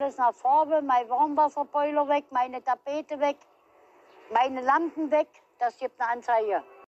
Alles nach Farbe, mein Warmwasserboiler weg, meine Tapete weg, meine Lampen weg. Das gibt eine Anzeige.